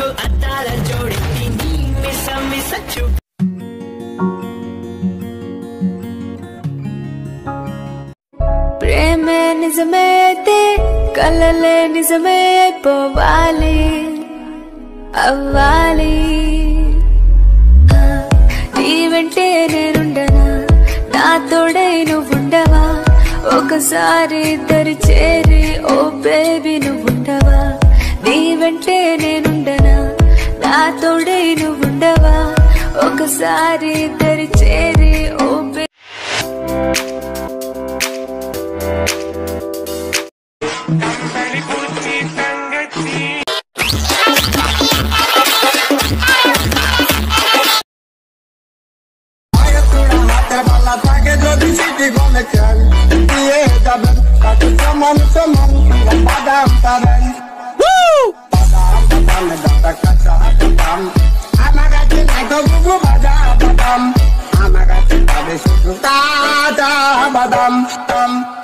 నాకు అద్దాల జోడింది నీ మిస మిస చూ ప్రేమే నిజమైతే కలలే నిజమే అయిపోవాలి అవ్వాలి. ఆ, నీ వెంటే నేనుండనా? నా తోడై నువ్వుండవా? ఒకసారి ఇద్దరు చేరి ఓ బేబీ నువ్వుండవా? నీ వెంటే నేనుండనా? నా తోడై నువ్వుండవా ఒకసారి ఇద్దరి చేరి ఓ బే Vaya tú la mate, badam, dam.